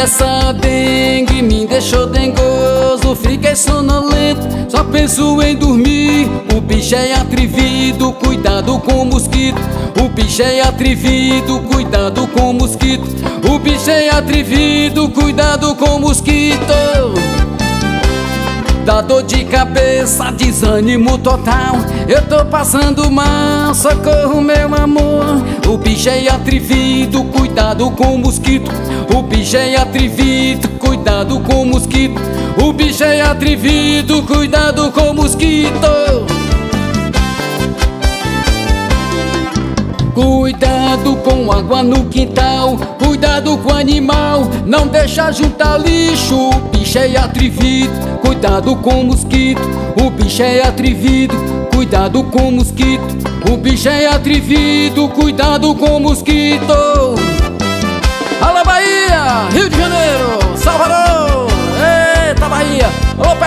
Essa dengue me deixou dengoso Fiquei sonolento, só penso em dormir. O bicho é atrevido, cuidado com o mosquito. O bicho é atrevido, cuidado com o mosquito. O bicho é atrevido, cuidado com o mosquito. Dá dor de cabeça, desânimo total. Eu tô passando mal, socorro meu amor. O bicho é atrevido, cuidado com o mosquito O bicho é atrevido, cuidado com o mosquito O bicho é atrevido, cuidado com o mosquito Cuidado com água no quintal, cuidado com animal, não deixa juntar lixo, o bicho é atrevido, cuidado com mosquito, o bicho é atrevido, cuidado com mosquito, o bicho é atrevido, cuidado com mosquito.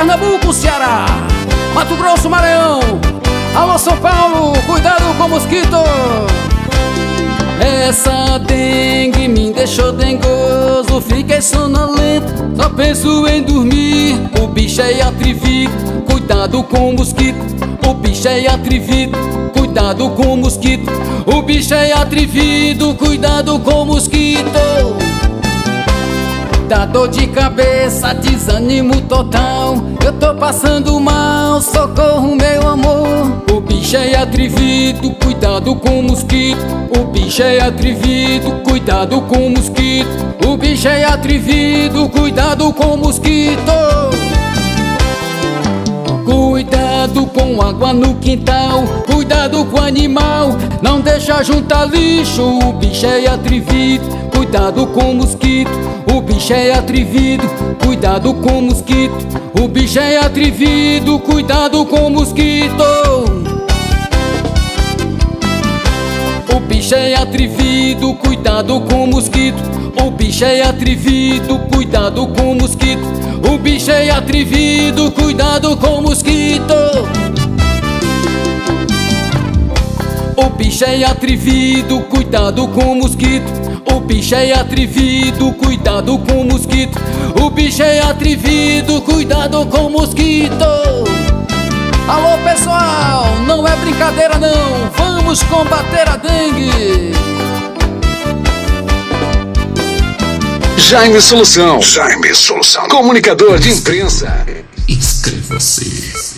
Pernambuco, Ceará, Mato Grosso, Maranhão, alô São Paulo, cuidado com mosquito. Essa dengue me deixou dengoso Fiquei sonolento, só penso em dormir O bicho é atrevido, cuidado com mosquito O bicho é atrevido, cuidado com mosquito O bicho é atrevido, cuidado com o mosquito Dor de cabeça, desânimo total. Eu tô passando mal, socorro meu amor. O bicho é atrevido, cuidado com o mosquito. O bicho é atrevido, cuidado com o mosquito. O bicho é atrevido, cuidado com o mosquito. Cuidado com água no quintal, cuidado com animal, não deixa juntar lixo, o bicho é atrevido, cuidado com mosquito, o bicho é atrevido, cuidado com mosquito, o bicho é atrevido, cuidado com mosquito. O bicho é atrevido, cuidado com mosquito, o bicho é atrevido, cuidado com mosquito, o bicho é atrevido, cuidado com mosquito. O bicho é atrevido, cuidado com mosquito. O bicho é atrevido, cuidado com mosquito. O bicho é atrevido, cuidado com mosquito. Alô pessoal, não é brincadeira não, vamos combater a dengue. Jaime Solução. Jaime Solução. Comunicador de imprensa. Inscreva-se.